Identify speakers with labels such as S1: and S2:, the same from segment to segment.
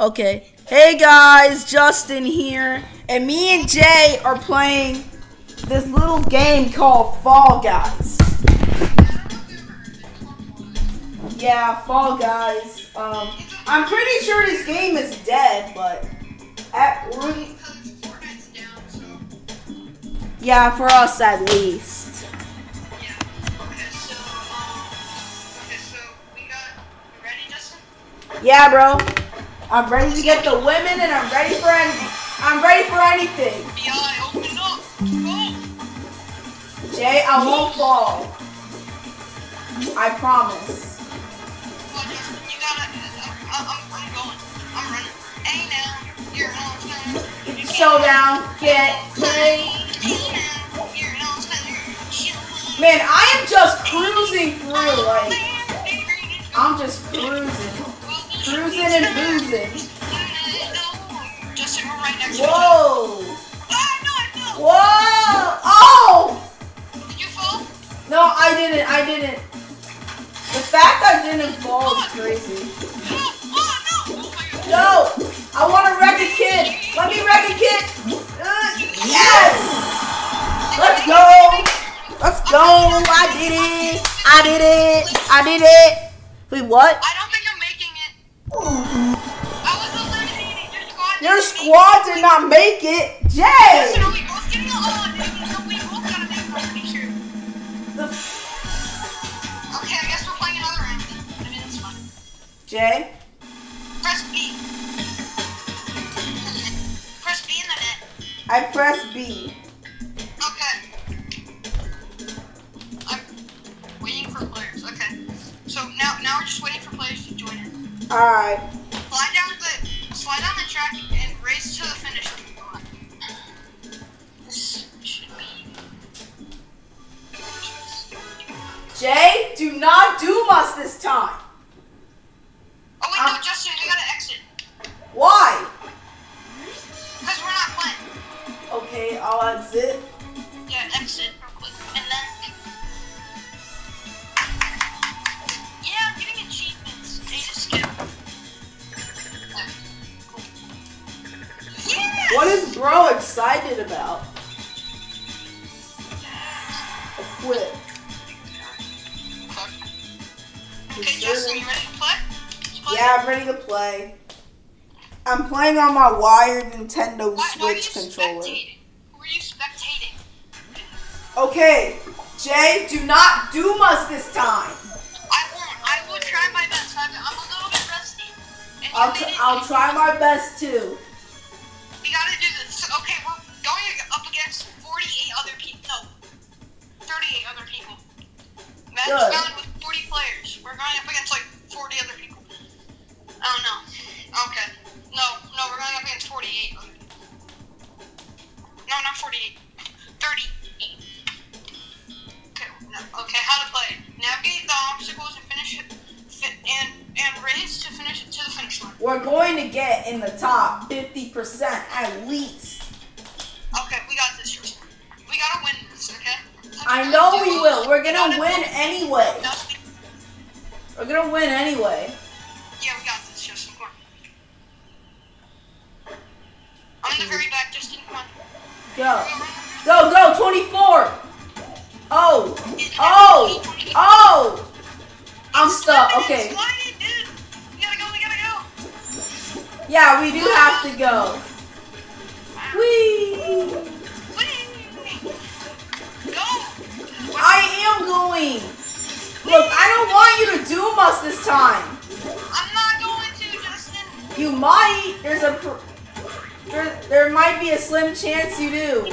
S1: Okay. Hey guys, Justin here, and me and Jay are playing this little game called Fall Guys. Yeah, Fall Guys. Um, I'm pretty sure this game is dead, but at re- yeah, for us at least. Yeah, bro. I'm ready to get the women, and I'm ready for any. I'm ready for anything. Jay, I won't fall. I promise. Showdown, get ready. Man, I am just cruising through, like, I'm just cruising. Cruising and boozing. Whoa! Whoa! Oh! Did you fall? No, I didn't, I didn't. The fact I didn't fall is crazy. No! I want to wreck a kid! Let me wreck a kid! Uh, yes! Let's go! Let's go! I did it! I did it! I did it! Wait, what? Your
S2: squad.
S1: did not make it!
S2: Listen,
S1: Jay!
S2: are we both getting a dude, no, we both got sure.
S1: The
S2: Okay, I guess we're playing another round. I mean, it's fun.
S1: Jay?
S2: Press B. Press B in the net.
S1: I pressed B.
S2: Okay. I'm waiting for players. Okay. So now, now we're just waiting for players.
S1: Alright.
S2: Slide down the, slide down the track and race to the finish line. This should be.
S1: Jay, do not doom us this time.
S2: Oh wait, no,
S1: Um,
S2: Justin, you gotta exit.
S1: Why?
S2: Because we're not playing.
S1: Okay, I'll exit.
S2: Yeah, exit
S1: Is bro excited about? I quit.
S2: Okay, Justin, you ready to play? Play.
S1: Yeah, I'm ready to play. I'm playing on my wired Nintendo
S2: Why,
S1: Switch controller.
S2: spectating? Who you spectating?
S1: Okay, Jay, do not doom us this time.
S2: I won't. I will try my best. I'm, I'm a little bit rusty.
S1: I'll,
S2: made
S1: tr-
S2: it-
S1: I'll try my best too.
S2: Match
S1: Good.
S2: found with 40 players. We're going up against like 40 other people. Oh no. Okay. No, no, we're going up against 48 other people. No, not 48. 38. Okay, no, okay, how to play. Navigate the obstacles and finish it. And, and race to finish it to the finish line.
S1: We're going to get in the top 50% at least.
S2: Okay, we got this, We gotta win?
S1: I know we will. We're gonna win anyway. We're gonna win anyway.
S2: Yeah, we got this, Justin. Come on. I'm in the very back, Justin. Come on.
S1: Go. Go, go, 24. Oh, oh, oh. I'm stuck. Okay.
S2: Slide it, dude. We gotta go, we gotta go.
S1: Yeah, we do have to go. Whee! I am going. Look, I don't want you to doom us this time.
S2: I'm not going to, Justin.
S1: You might. There's a. There, there might be a slim chance you do.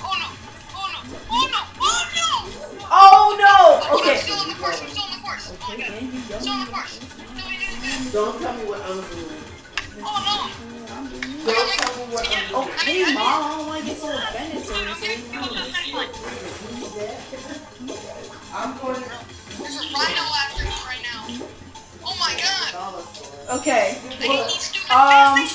S2: Oh no. Oh no. Oh no. Oh no.
S1: Oh no!
S2: I'm
S1: Okay.
S2: still on the course. I'm still on the course. Oh,
S1: Okay,
S2: good.
S1: man, you
S2: Still on the
S1: don't.
S2: course. Doing.
S3: Don't tell me what I'm doing.
S2: Oh
S3: Don't
S1: Okay, mom. I don't want to get so offended. So you
S2: Okay,
S1: say
S2: go to the finish line.
S3: I'm going
S2: There's a rhino after me right now. Oh my god.
S1: Okay.
S2: I hate these stupid
S1: Um,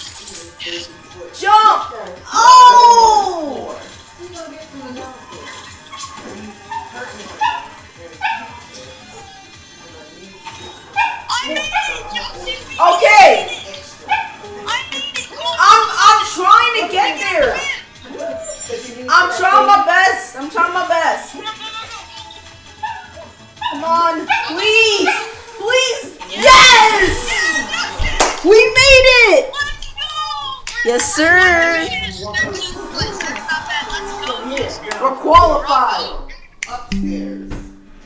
S1: I'm I'm
S2: trying to get there.
S1: I'm trying my best.
S2: I'm trying my
S1: best.
S2: Come
S1: on,
S2: please, please. Yes, we made it. Yes,
S3: sir.
S1: We're qualified.
S3: Upstairs.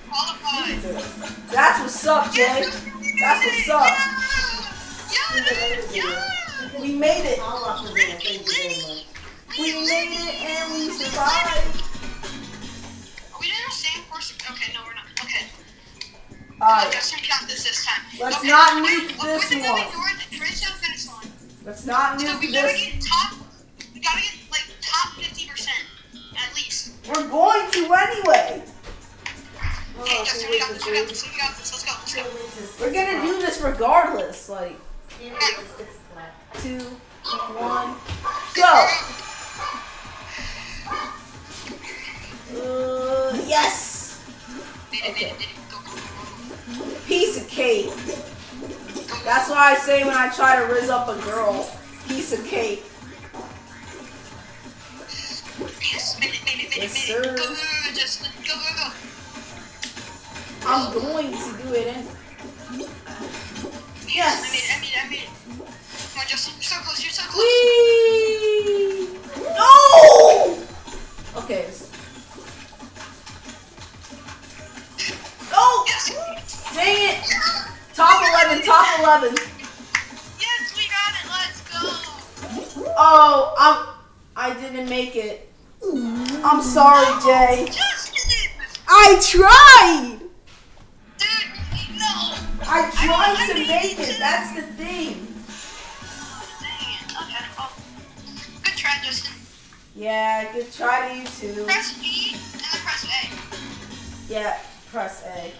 S2: Qualified.
S1: That's what's up, Jay. That's what's up.
S2: Yes, yes. Yeah.
S1: We made it.
S3: I'll watch it. Thank you very much.
S1: We made it and we survived.
S2: Are we doing the same course? Okay, no, we're not. Okay.
S1: Alright,
S2: Justin got this this time.
S1: Let's
S2: okay.
S1: not nuke this one.
S2: ignore the race to the finish line.
S1: let's not
S2: So
S1: nuke
S2: we gotta
S1: this.
S2: get top. We gotta get like top fifty percent at least.
S1: We're going to anyway.
S3: Oh,
S2: Okay, Justin, we got this. We got this. We got this. Let's go. Let's go.
S1: We're gonna do this regardless. Like,
S3: can't
S1: two, one, go. Uh, yes. Okay. Piece of cake. That's why I say when I try to riz up a girl, piece of cake.
S2: Yes,
S1: sir. I'm going to do it in.
S2: Yes, I I I. Come on, Justin. You're so close. You're so close.
S1: Whee! No! Okay. No!
S2: Yes.
S1: Dang it! Top 11, top 11.
S2: Yes, we got it. Let's go.
S1: Oh, I'm. I didn't make it. I'm sorry, Jay.
S2: Justin.
S1: I tried!
S2: Dude, no.
S1: I tried to make it. That's the Yeah, good try to you too.
S2: Press E and then press A.
S1: Yeah, press A.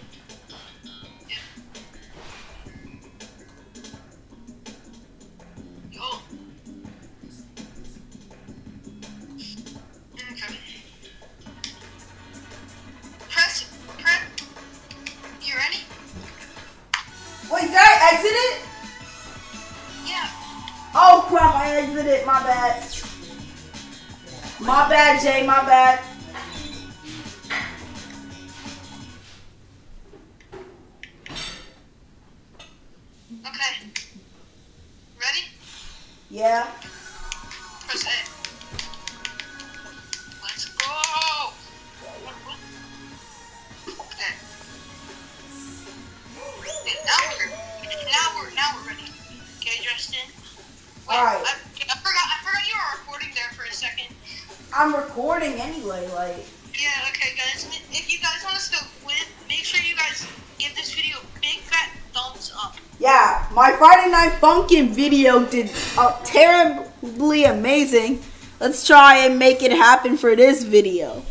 S1: Like,
S2: Yeah, okay, guys. If you guys want us to win, make sure you guys give this video a big fat thumbs up.
S1: yeah, my Friday Night Funkin' video did uh, terribly amazing. Let's try and make it happen for this video.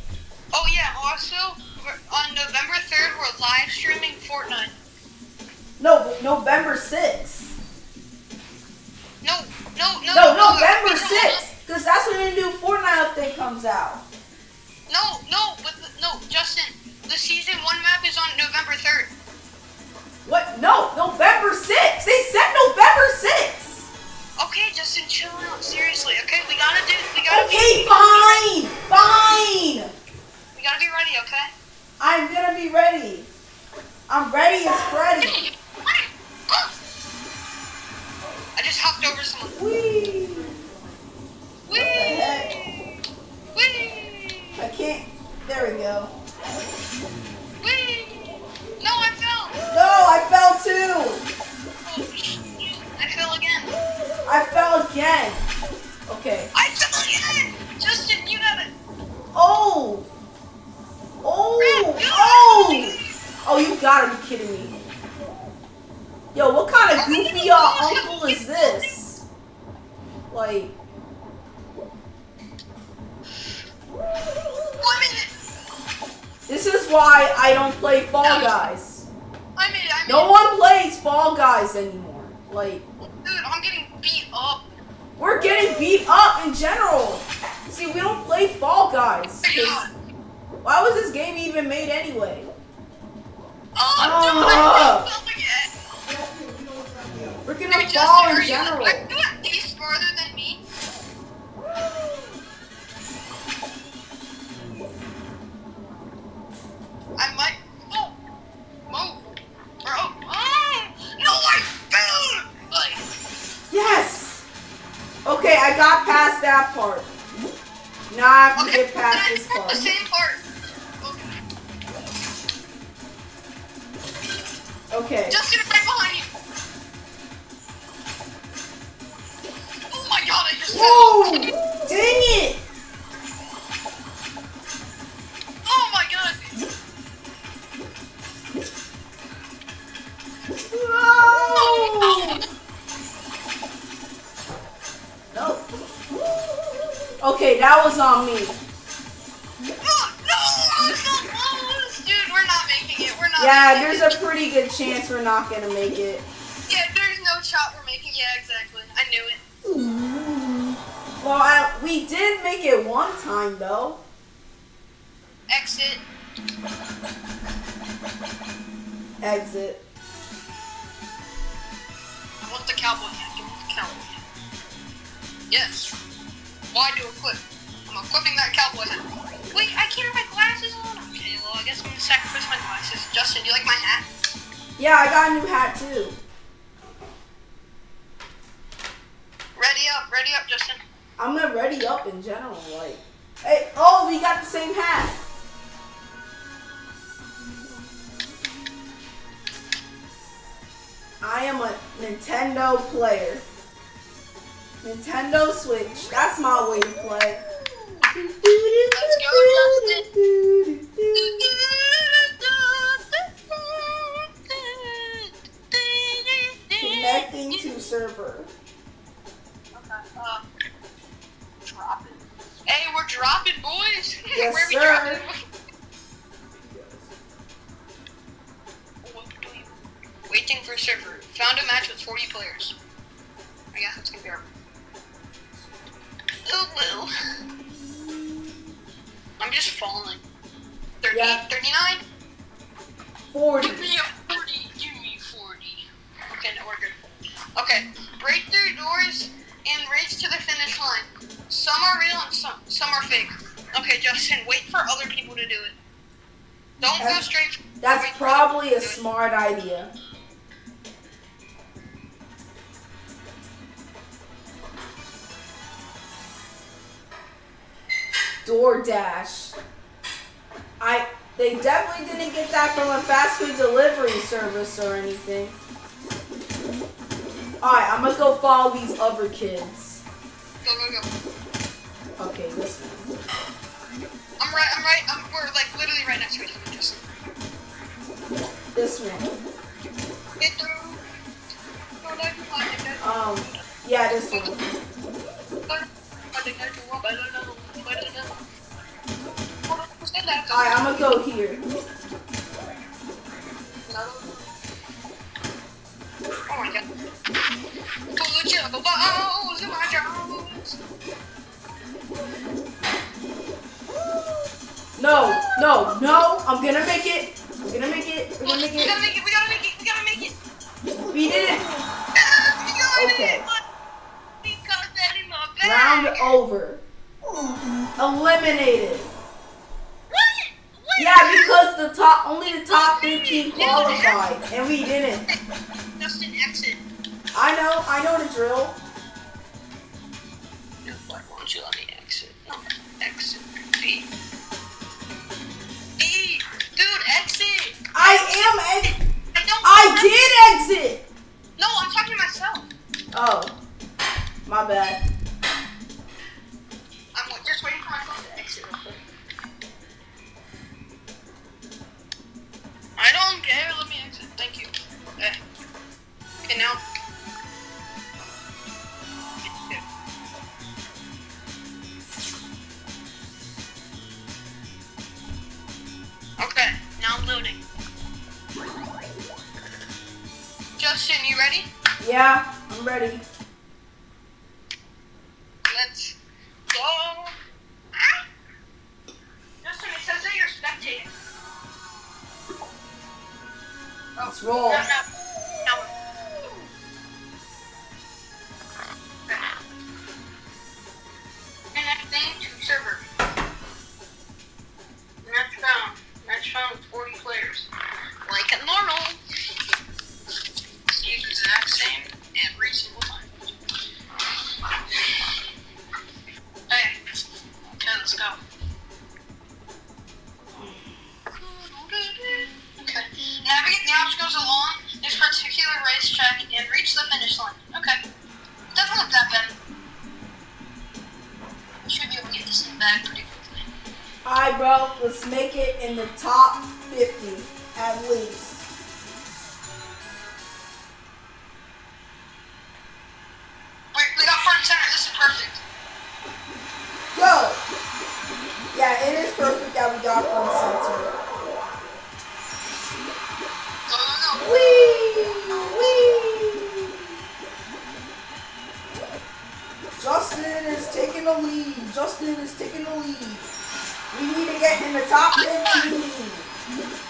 S2: Oh yeah, also on November third we're live streaming Fortnite.
S1: No, November 6th.
S2: No, no, no.
S1: No, November
S2: no,
S1: 6th. Because that's when the new Fortnite update comes out.
S2: Gotta do. We gotta
S1: Okay,
S2: be.
S1: fine. Fine.
S2: We gotta be ready, okay?
S1: I'm gonna be ready. I'm ready as Freddy. Oh.
S2: I just hopped over someone.
S1: Whee!
S2: Whee! Whee!
S1: I can't. There we go.
S2: Whee! No, I fell.
S1: No, I fell too.
S2: Oh. I fell again.
S1: I fell again. Okay.
S2: I fell again. Justin, you got it.
S1: Oh. Oh. Oh. Oh, you gotta be kidding me. Yo, what kind of goofy uh, uncle is this? Like, this is why I don't play Fall Guys.
S2: I made it. I made
S1: No one plays Fall Guys anymore. Like,
S2: Dude, I'm getting beat up.
S1: We're getting beat up in general. See, we don't play Fall Guys. Why was this game even made anyway?
S2: Oh,
S1: ah.
S2: dude, I again.
S1: We're gonna fall in general.
S2: are you at farther than me? I might. I
S1: got past that part. Now I have to
S2: Okay,
S1: get past this part.
S2: The same part. Okay.
S1: Okay.
S2: Justin, right behind you. Oh my god, I just
S1: Whoa! Dang it!
S2: We're not
S1: Yeah, there's
S2: it.
S1: a pretty good chance we're not gonna make it.
S2: Yeah, there's no shot we're making. Yeah, exactly. I knew it.
S1: Well, I, we did make it one time though.
S2: Exit.
S1: Exit.
S2: I want the cowboy hat. Give me the cowboy hat. Yes. Why do equip? I'm equipping that cowboy hat. Wait, I can't have my glasses on? Okay, well, I guess I'm gonna sacrifice my glasses. Justin, do you like my hat?
S1: Yeah, I got a new hat too.
S2: Ready up, ready up, Justin.
S1: I'm gonna ready up in general, like. Hey, oh, we got the same hat. I am a Nintendo player. Nintendo Switch. That's my way to play.
S2: Let's go, Justin.
S1: Connecting to server.
S2: Okay, uh, dropping. Hey, we're dropping, boys.
S1: Yes,
S2: Where
S1: sir.
S2: dropping? Waiting for server. Found a match with 40 players.
S1: Yeah.
S2: 39?
S1: 40.
S2: Give me a 40. Give me 40. Okay, no, we're good. Okay, break through doors and race to the finish line. Some are real and some some are fake. Okay, Justin, wait for other people to do it. Don't go
S1: That's-
S2: straight.
S1: That's
S2: wait for other
S1: probably a
S2: to do it.
S1: smart idea. DoorDash. I they definitely didn't get that from a fast food delivery service or anything. Alright, I'm gonna go follow these other kids.
S2: Go, go, go.
S1: Okay, this one.
S2: I'm right. I'm right. I'm, we're like literally right next to each other. Just
S1: This one.
S2: get through. Go like I think I-
S1: Um, yeah, this one. Alright, I'm gonna go here. No, no, no, I'm gonna make it. I'm gonna make it. We're gonna make it.
S2: We gotta make it. We gotta make it. We gotta make it.
S1: We did it. Okay. Round over. Eliminated. Yeah, because the top only the top 15 qualified, and we didn't.
S2: Justin, exit.
S1: I know, I know the drill.
S2: No, why won't you let me exit? No, exit. B. B. Dude, exit.
S1: I am. Ex-
S2: I don't.
S1: I did exit.
S2: No, I'm talking to myself.
S1: Oh, my bad.
S2: I'm just waiting for myself I don't care. Let me exit. Thank you. Eh. Okay, now. Okay, now I'm loading. Justin, you ready?
S1: Yeah, I'm ready.
S2: Justin is
S1: taking the lead. Justin is taking the lead. We need to get in the top 15.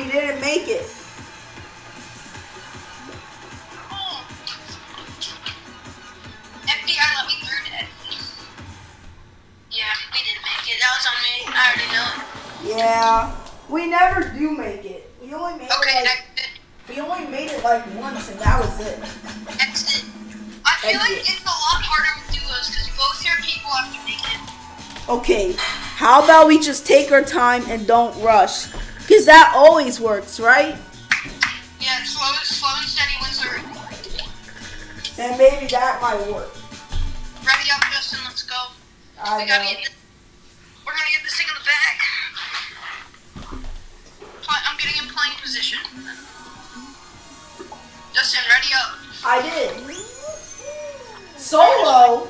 S1: We didn't make it.
S2: Oh. FBI let me through that. Yeah, we didn't make it. That was on me. I already know it.
S1: Yeah. We never do make it. We only made
S2: Okay,
S1: it like we only made it like once and that was it.
S2: Next it. I feel like
S1: Exit.
S2: it's a lot harder with duos because both hear people have to make it.
S1: Okay, how about we just take our time and don't rush? Because that always works, right?
S2: Yeah, slow, slow and steady wins the race.
S1: Then maybe that might work.
S2: Ready up, Justin. Let's go.
S1: I
S2: we
S1: know.
S2: Gotta get this, we're going to get this thing in the back. I'm getting in playing position. Justin, ready up.
S1: I did. Solo?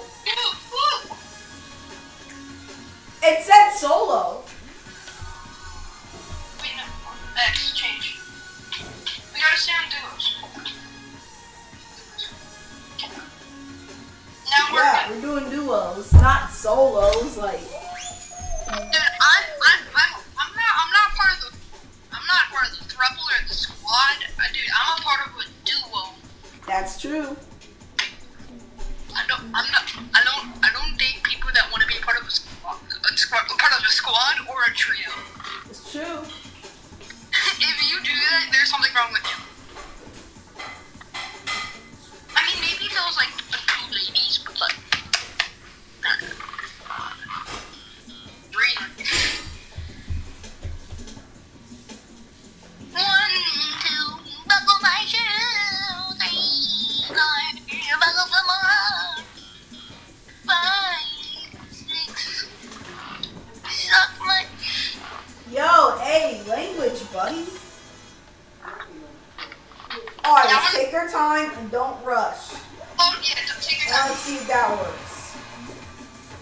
S1: It said solo.
S2: X, change. We gotta stay on duos. Now we're
S1: Yeah, we're doing duos, not solos. Like,
S2: Dude, I'm, I'm, I'm, I'm not, I'm not part of the, I'm not part of the throuple or the squad. Uh, dude, I'm a part of a duo.
S1: that's true.
S2: I don't, I'm not, I don't, I don't date people that want to be part of a squad, a squad, a part of a squad or a trio.
S1: It's true.
S2: If you do that, there's something wrong with you. I mean, maybe was like two ladies, but like. One, two, buckle my shoes.
S1: Buddy. Alright, let's take our time and don't rush.
S2: Oh yeah, don't take your time.
S1: let's see if that works.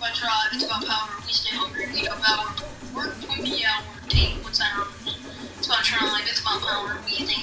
S2: But tribe, it's about power. We stay hungry, we devour. Work 20 hour, take what's ours. It's about tribe, it's about power. We stay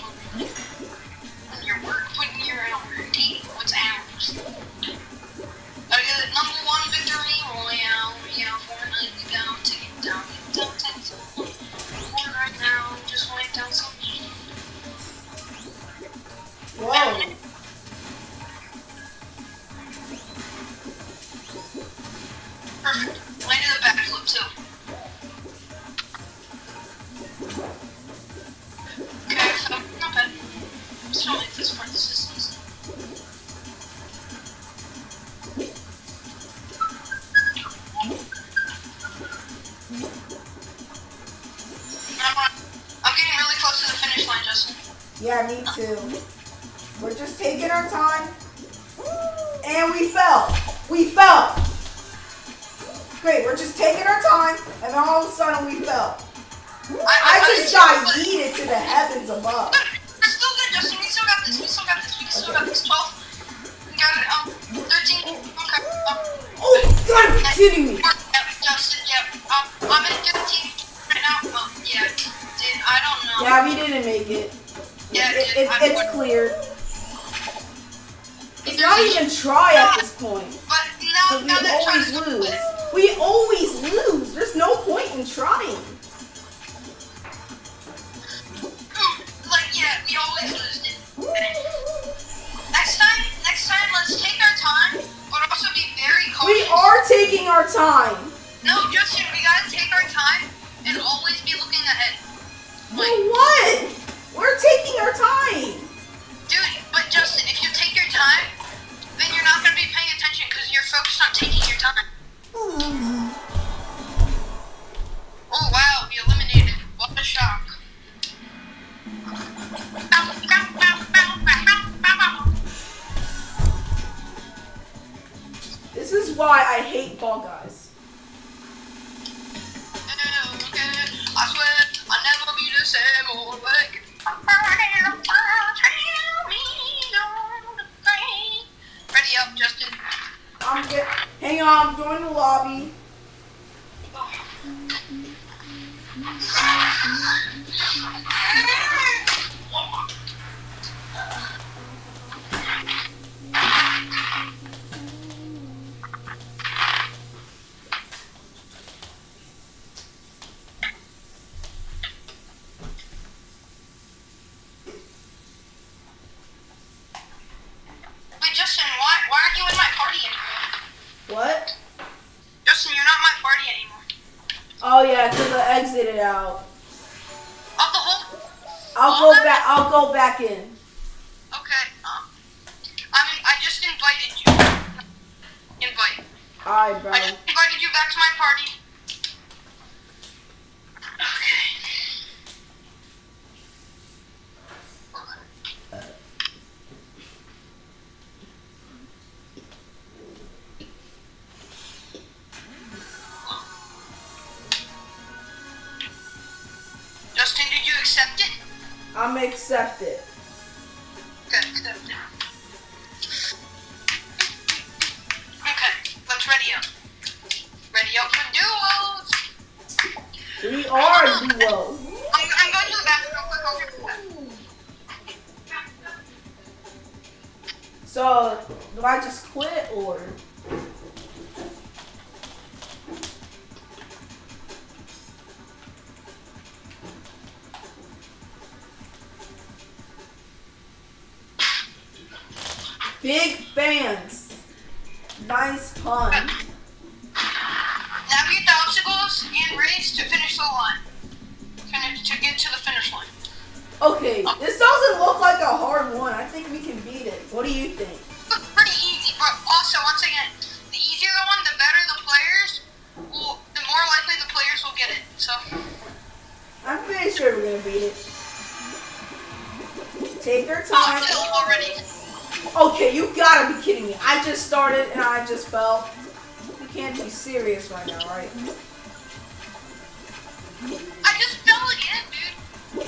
S1: I got yeeted to the heavens above.
S2: We're still good, Justin. We still got this. We still got this. We still got this. 12. We got it. Um, 13. Okay. Um,
S1: Oh, you gotta be kidding me.
S2: yeah, Justin, yeah. Um, I'm in 15 right now. Yeah. Dude, I don't know.
S1: Yeah, we didn't make it.
S2: Yeah,
S1: It,
S2: dude,
S1: it,
S2: I
S1: it's clear. It's not even try at this point.
S2: But now,
S1: Because
S2: now
S1: we always lose. We always lose. There's no point in trying.
S2: We
S1: are taking our time.
S2: No, Justin, we gotta take our time and always be looking ahead.
S1: For what? We're taking our time.
S2: Dude, but Justin, if you take your time, then you're not gonna be paying attention because you're focused on taking your time. Oh wow, we eliminated. What a shock.
S1: This is why I hate Fall Guys.
S2: Ready up, Justin.
S1: I'm get, hang on, I'm going to lobby.
S2: Wait,
S1: We are a duo.
S2: I'm, I'm going to the bathroom real quick. I'll be right back.
S1: So, do I just quit or? Serious right now, right?
S2: I just fell again, dude.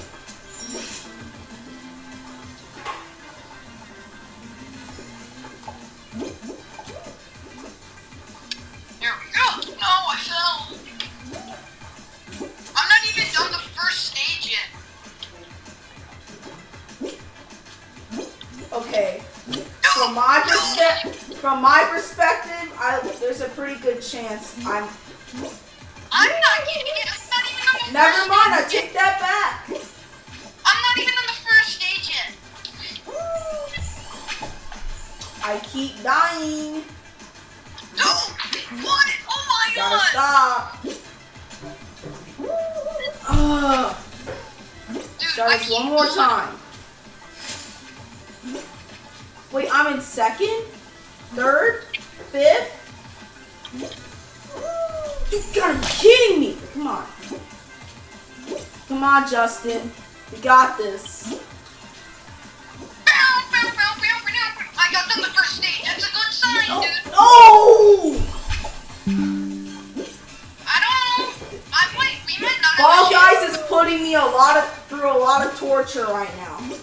S2: There we go. No, I fell. I'm not even done the first stage yet.
S1: Okay.
S2: No,
S1: From my
S2: no.
S1: From my perspective, I there's a pretty good chance I'm.
S2: I'm not getting it. I'm not even on the
S1: Never mind. I take that back.
S2: I'm not even on the first stage yet.
S1: I keep dying.
S2: No! What? Oh my
S1: Gotta
S2: god!
S1: stop. Ugh.
S2: Dude,
S1: Try
S2: I
S1: this
S2: keep
S1: one more
S2: going.
S1: time. Wait, I'm in second, third, fifth. You gotta be kidding me! Come on. Come on, Justin. We got this.
S2: I got the first stage. That's a good sign,
S1: No!
S2: dude.
S1: no!
S2: I don't know. I might. We might not.
S1: Fall
S2: have a
S1: Guys is putting me a lot of through a lot of torture right now.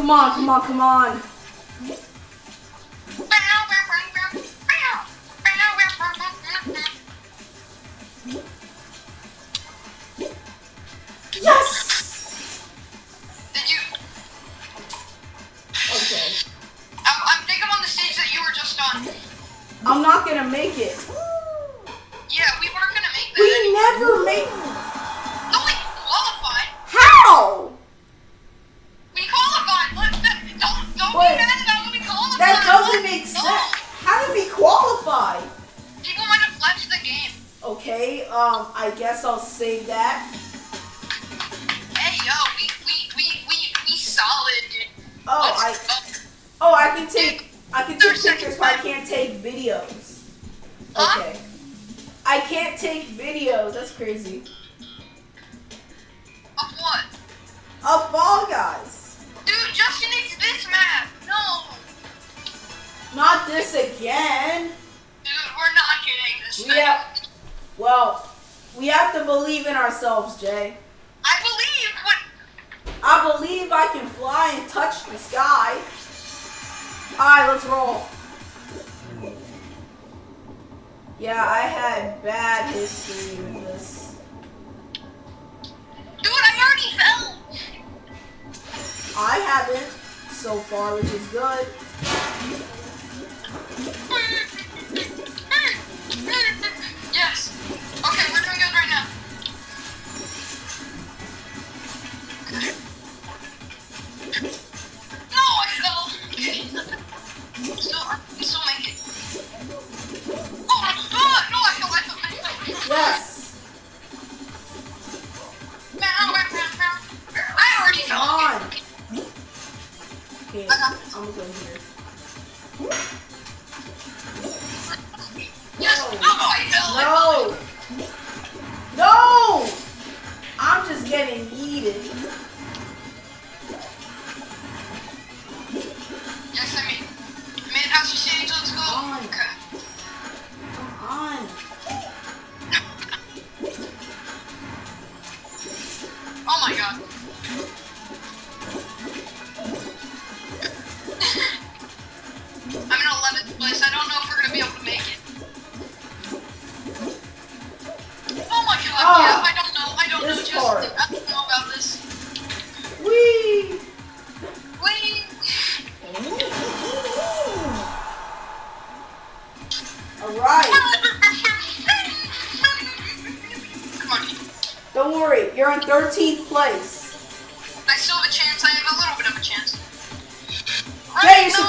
S1: Come on, come on, come on. Yes!
S2: Did you?
S1: Okay.
S2: I'm, I'm on the stage that you were just on.
S1: I'm not gonna make it.
S2: Yeah, we weren't gonna make that.
S1: We
S2: anyway.
S1: never make. Um, I guess I'll save that.
S2: Hey, yo, we, we, we, we, we solid, dude.
S1: Oh, I
S2: go.
S1: oh I can take I can take pictures, but I can't take videos.
S2: Huh?
S1: Okay. I can't take videos. That's crazy.
S2: Of what?
S1: Of Fall Guys.
S2: Dude, Justin needs this map. No.
S1: Not this again.
S2: Dude, we're not getting this thing.
S1: Yeah. Well, we have to believe in ourselves, Jay.
S2: I believe what
S1: I believe I can fly and touch the sky. Alright, let's roll. Yeah, I had bad history with this.
S2: Dude, I already fell.
S1: I haven't so far, which is good.
S2: Hmm.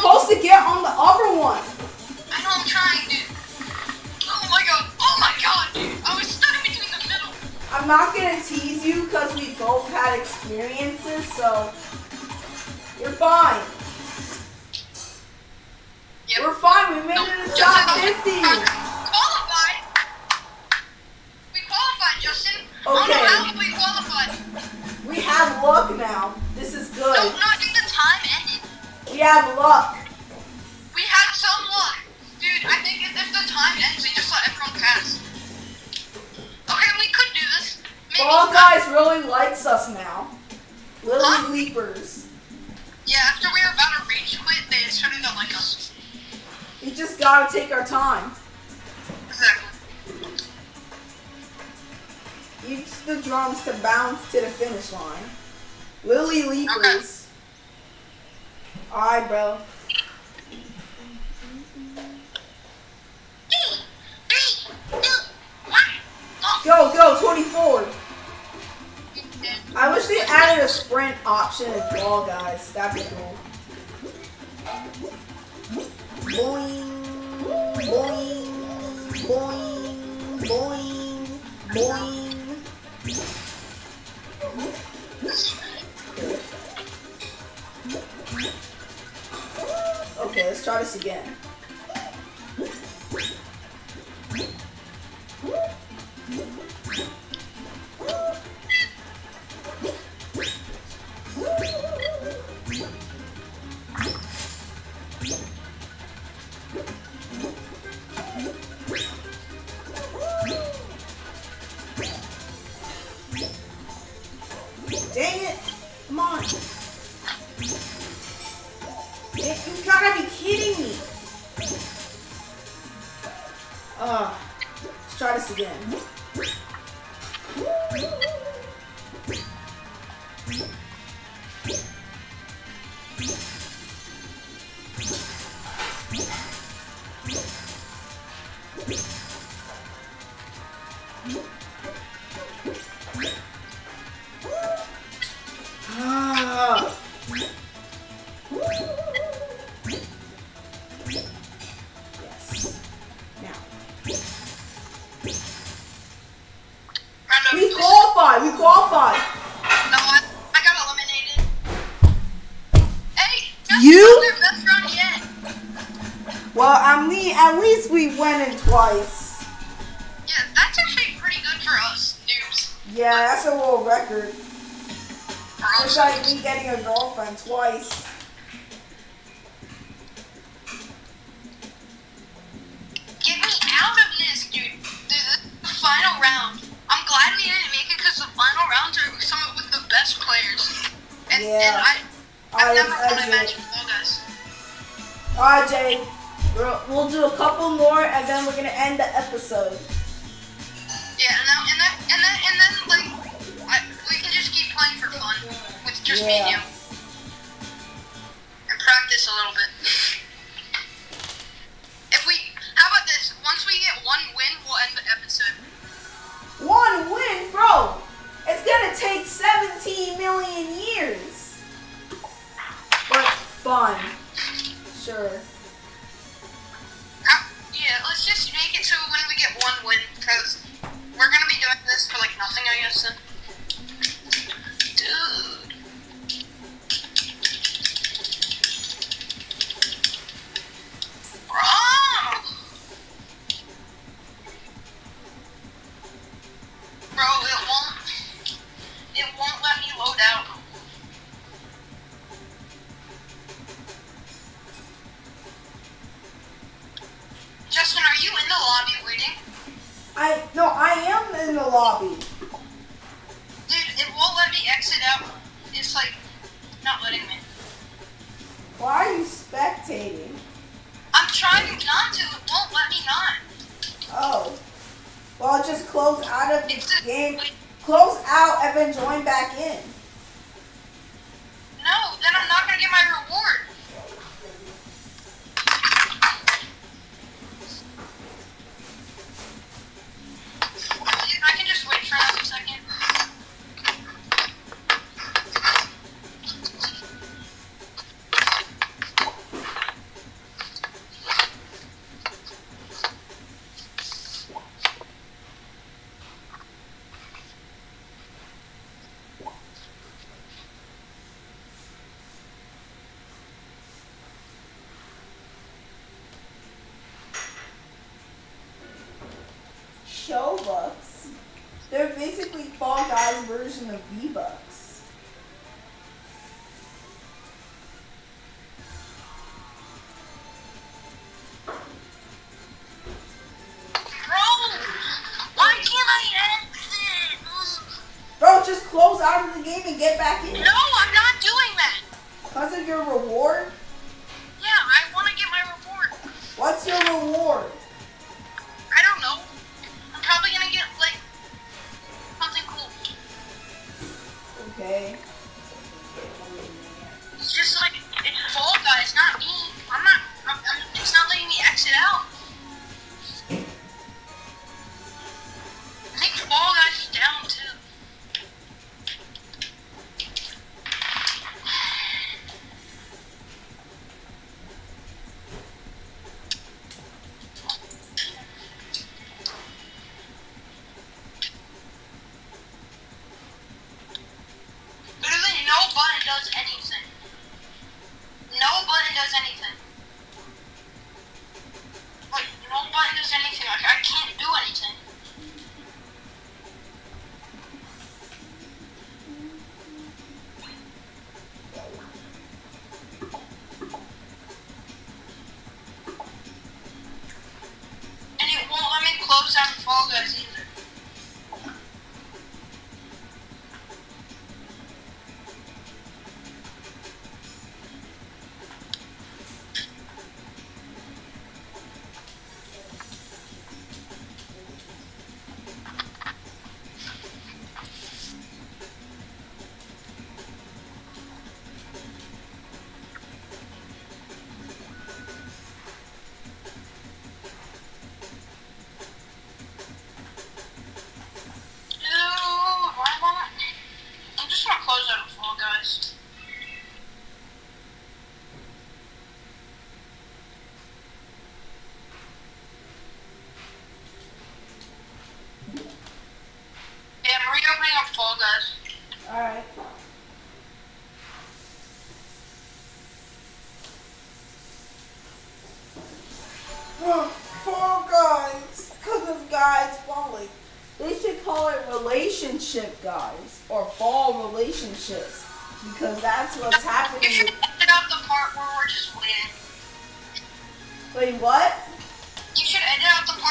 S1: Supposed to get on the other one.
S2: I know I'm trying, dude. Oh my god. Oh my god, dude. I was stuck in between the middle.
S1: I'm not gonna tease you because we both had experiences, so you're fine.
S2: Yep.
S1: We're fine. We made
S2: No,
S1: it to the
S2: Justin,
S1: top
S2: no.
S1: 50.
S2: Qualified. We qualified, Justin. Oh
S1: Okay.
S2: no, how did we qualified?
S1: We have luck now. This is good.
S2: no, I think the time.
S1: We have luck.
S2: We had some luck. Dude, I think if the time ends, we just let everyone pass. Okay, we could do this. Maybe.
S1: Fall Guys really likes us now. Lily
S2: Huh?
S1: Leapers.
S2: Yeah, after we were about to rage quit, they started to like us.
S1: We just gotta take our time.
S2: Exactly.
S1: Use the drums to bounce to the finish line. Lily Leapers. Alright, bro. Go,
S2: Go.
S1: go, 24. I wish they added a sprint option in Fall Guys. That'd be cool. Boing, boing, boing, boing, boing. Try this again. At least we went in twice.
S2: Yeah, that's actually pretty good for us, noobs.
S1: Yeah, that's a world record.
S2: Us.
S1: like me getting a girlfriend twice.
S2: Get me out of this, dude. Dude, the final round. I'm glad we didn't make it because the final rounds are some of with the best players. And,
S1: Yeah.
S2: and I, I've
S1: Alright,
S2: never
S1: let's
S2: won a
S1: exit.
S2: match with all guys.
S1: Alright, Jay. We'll, we'll do a couple more and then we're gonna end the episode.
S2: Yeah, and then, and then, and then, and then like, I, we can just keep playing for fun with just me and you. And practice a little bit. If we, how about this? Once we get one win, we'll end the episode.
S1: One win, bro. It's gonna take 17 million years. But fun. Sure.
S2: For like nothing, I guess. Then.
S1: Showbucks. They're basically Fall Guys version of V-Bucks.
S2: Bro, why can't I exit?
S1: Bro, just close out of the game and get back in.
S2: Let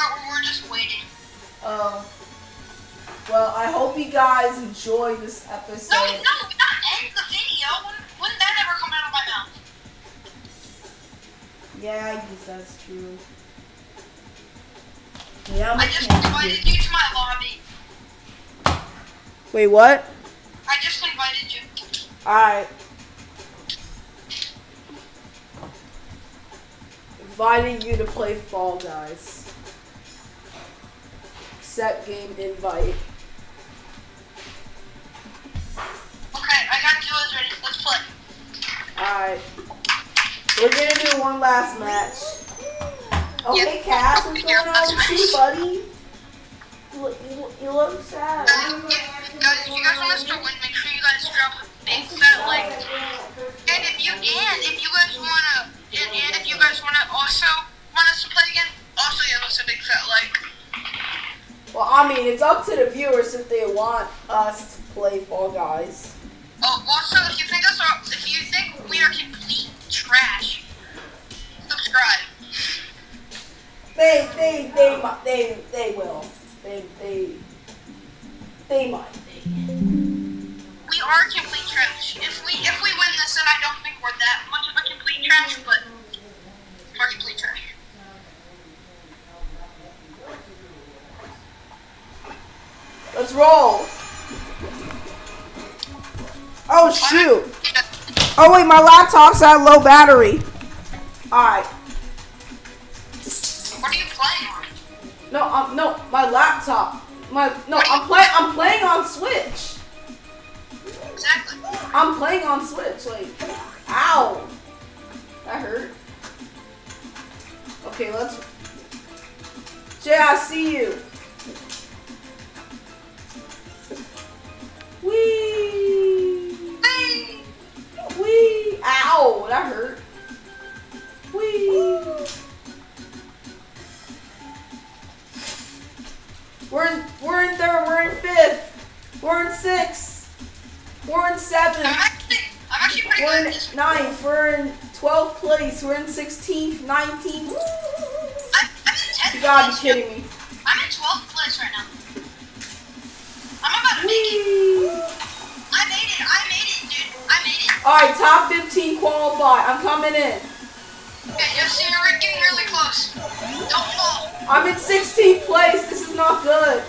S2: part where we're just waiting.
S1: Um. Well, I hope you guys enjoy this episode.
S2: No, no, not end the video. Wouldn't, wouldn't that ever come out of my mouth?
S1: Yeah, I guess that's true. Yeah, I'm
S2: I
S1: a
S2: just invited you to my lobby.
S1: Wait, what?
S2: I just invited you.
S1: Alright. Inviting you to play Fall Guys. Accept game invite.
S2: Okay, I got two Killers ready. Let's play.
S1: Alright. We're gonna do one last match. Oh, okay, Cass, what's going on with you, buddy? You look, you look, you look sad.
S2: Guys, if, guys, if you guys want us to win, make sure you guys drop a big fat like. And if you and if you guys wanna and, and if you guys wanna also want us to play again, also give us a big fat like.
S1: Well, I mean, it's up to the viewers if they want us to play Fall Guys.
S2: Oh, also if you think us are if you think we are complete trash, subscribe.
S1: They, they, they, mi- they, they will. They, they, they might.
S2: We are complete trash. If we if we win this, then I don't think we're that much of a complete trash, but we're complete trash.
S1: Let's roll. Oh shoot! Oh wait, my laptop's at low battery. All right.
S2: What are you playing on?
S1: No, um, no, my laptop. My no, I'm playing. I'm playing on Switch.
S2: Exactly.
S1: I'm playing on Switch. Like, ow, that hurt. Okay, let's. Jay, I see you. Wee,
S2: Whee!
S1: wee, ow, that hurt. Wee. We're in, we're in third. We're in fifth. We're in sixth. We're in seventh.
S2: I'm actually I'm actually pretty
S1: We're in
S2: at
S1: ninth. We're in twelfth place. We're in sixteenth, nineteenth.
S2: I'm, I'm in tenth
S1: You gotta be kidding me.
S2: I'm in twelfth place right now. I'm about to make it. I made it. I made it, dude. I made it.
S1: All right, top fifteen qualify. I'm coming in.
S2: Okay, see you're getting really close. Don't fall.
S1: I'm in sixteenth place. This is not good.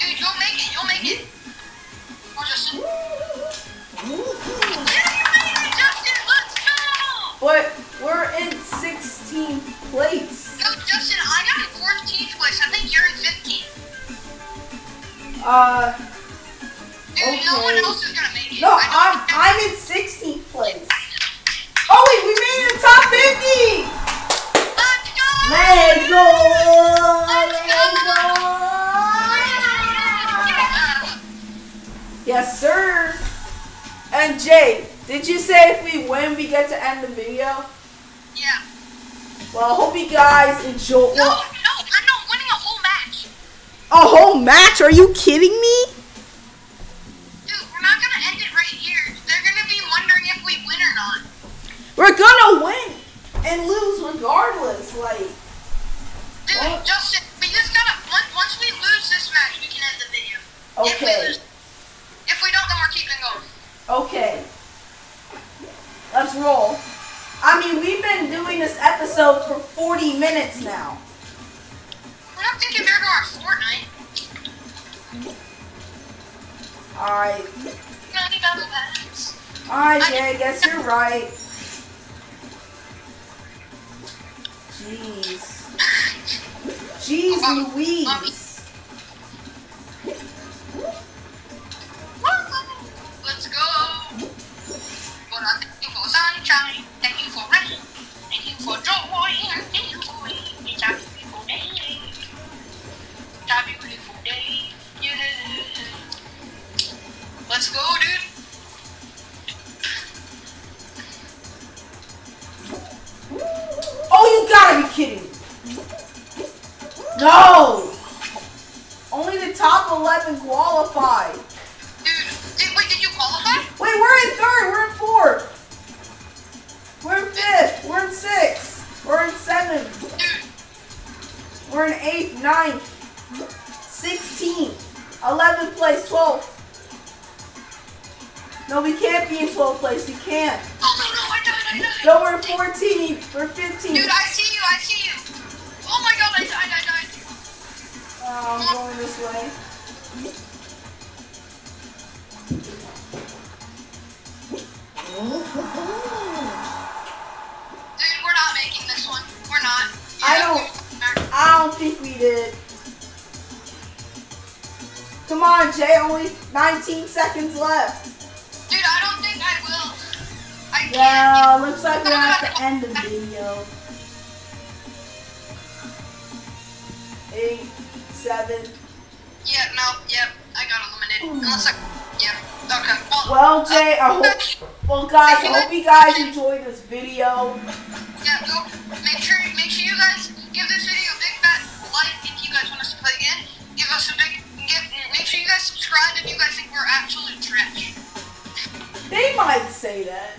S2: Dude, you'll make it. You'll make it. Or just. Yeah, you made it, Justin. Let's go.
S1: But we're in sixteenth place. Uh,
S2: Dude, no one
S1: Okay.
S2: else is gonna make it.
S1: no,
S2: I
S1: I'm I'm in sixteenth place. Oh wait, we made it to top fifty.
S2: Let's go!
S1: Let's go! Let's go! Yes, sir. And Jay, did you say if we win, we get to end the video?
S2: Yeah.
S1: Well, I hope you guys enjoy.
S2: No,
S1: Well,
S2: a whole match?
S1: Are you kidding me?
S2: Dude, we're not gonna end it right here. They're gonna be wondering if we win or not.
S1: We're gonna win and lose regardless. Like,
S2: Dude,
S1: What?
S2: Justin, we just gotta. Once, we lose this match, we can end the video. Okay. If we lose. If we don't, then we're keeping going.
S1: okay. Let's roll. I mean, we've been doing this episode for 40 minutes now.
S2: We're not thinking to our Fortnite.
S1: Alright.
S2: Nutty Battle Pass.
S1: Alright, Jay, I guess you're right. Jeez. Jeez Louise.
S2: Did.
S1: Come on, Jay. Only 19 seconds left.
S2: Dude, I don't think I will. I can't.
S1: Yeah, looks like we're at the end of the video. Eight, seven.
S2: Yeah, no, yep, I got eliminated. Hmm. Unless I, yeah, okay. Well,
S1: Well, Jay, I hope. Well, guys, I hope you guys enjoyed this video.
S2: yeah, go, make sure, make sure you guys give this video if you guys think we're absolute trash.
S1: They might say that.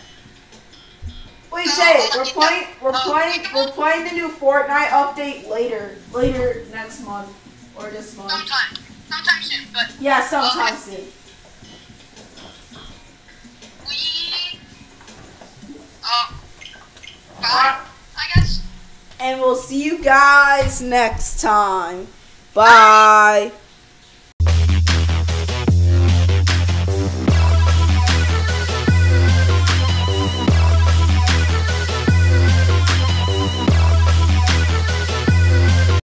S1: Wait, Jay, we're playing. We're playing. We're playing the new Fortnite update later. Later next month or this month.
S2: Sometime, sometime soon, but
S1: Yeah, sometime soon.
S2: we, uh, bye, I guess.
S1: And we'll see you guys next time. Bye.